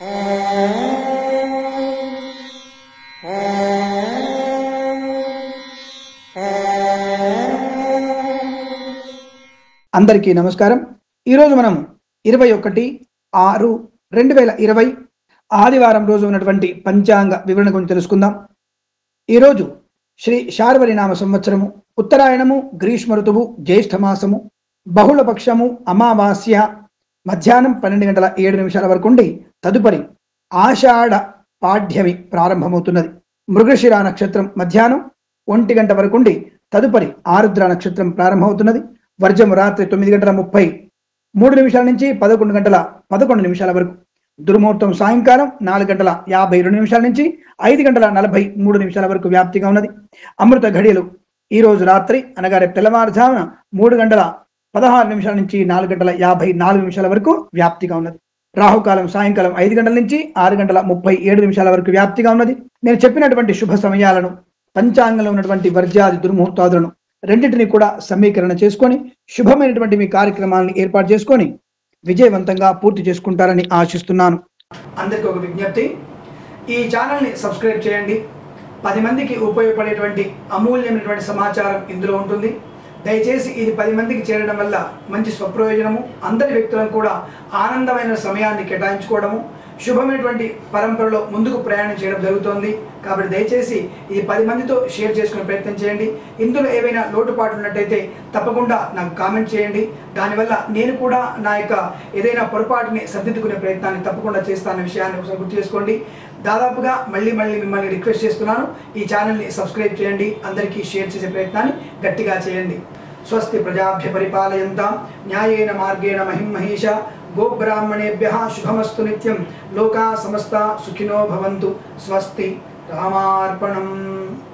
అందరికీ నమస్కారం. ఈరోజు మనం ఇరవై ఒకటి ఆరు రెండు వేల ఇరవై ఆదివారం రోజు ఉన్నటువంటి పంచాంగ వివరణ గురించి తెలుసుకుందాం. ఈరోజు శ్రీ శార్వరినామ సంవత్సరము ఉత్తరాయణము గ్రీష్మ ఋతువు జ్యేష్ఠ మాసము అమావాస్య మధ్యాహ్నం పన్నెండు గంటల ఏడు నిమిషాల వరకు ఉండి తదుపరి ఆషాఢ పాఠ్యమి ప్రారంభమవుతున్నది. మృగశిర నక్షత్రం మధ్యాహ్నం ఒంటి గంట వరకు ఉండి తదుపరి ఆరుద్ర నక్షత్రం ప్రారంభమవుతున్నది. వర్జము రాత్రి తొమ్మిది గంటల ముప్పై మూడు నిమిషాల నుంచి పదకొండు గంటల పదకొండు నిమిషాల వరకు. దుర్ముహూర్తం సాయంకాలం నాలుగు గంటల యాభై రెండు నిమిషాల నుంచి ఐదు గంటల నలభై మూడు నిమిషాల వరకు వ్యాప్తిగా ఉన్నది. అమృత ఘడియలు ఈ రోజు రాత్రి అనగా రేపు తెల్లవారుజామున మూడు గంటల పదహారు నిమిషాల నుంచి నాలుగు గంటల యాభై నాలుగు నిమిషాల వరకు వ్యాప్తిగా ఉన్నది. రాహుకాలం సాయంకాలం ఐదు గంటల నుంచి ఆరు గంటల ముప్పై ఏడు నిమిషాల వరకు వ్యాప్తిగా ఉన్నది. నేను చెప్పినటువంటి శుభ సమయాలను పంచాంగంలో ఉన్నటువంటి వర్జాది దుర్ముహూర్తాదులను రెండింటిని కూడా సమీకరణ చేసుకొని శుభమైనటువంటి మీ కార్యక్రమాలను ఏర్పాటు చేసుకొని విజయవంతంగా పూర్తి చేసుకుంటారని ఆశిస్తున్నాను. అందరికీ ఒక విజ్ఞప్తి. ఈ ఛానల్ని సబ్స్క్రైబ్ చేయండి. పది మందికి ఉపయోగపడేటువంటి అమూల్యమైనటువంటి సమాచారం ఇందులో ఉంటుంది. దయచేసి ఇది పది మందికి చేరడం వల్ల మంచి స్వప్రయోజనము అందరి వ్యక్తులను కూడా ఆనందమైన సమయాన్ని కేటాయించుకోవడము శుభమైనటువంటి పరంపరలో ముందుకు ప్రయాణం చేయడం జరుగుతోంది. కాబట్టి దయచేసి ఇది పది మందితో షేర్ చేసుకునే ప్రయత్నం చేయండి. ఇందులో ఏవైనా లోటుపాట్లు ఉన్నట్టయితే తప్పకుండా నాకు కామెంట్ చేయండి. దానివల్ల నేను కూడా నా యొక్క ఏదైనా పొరపాటుని సర్దిద్దుకునే ప్రయత్నాన్ని తప్పకుండా చేస్తానన్న విషయాన్ని ఒకసారి గుర్తు చేసుకోండి. దాదాపుగా మళ్ళీ మళ్ళీ మిమ్మల్ని రిక్వెస్ట్ చేస్తున్నాను. ఈ ఛానల్ని సబ్స్క్రైబ్ చేయండి. అందరికీ షేర్ చేసే ప్రయత్నాన్ని గట్టిగా చేయండి. స్వస్తి ప్రజాభ్య పరిపాలయంతాం. న్యాయేన మార్గేణ మహిమహేష గోబ్రాహ్మణేభ్య శుభమస్తు నిత్యం. లోకా సమస్త సుఖినో భవంతు. స్వస్తి రామార్పణం.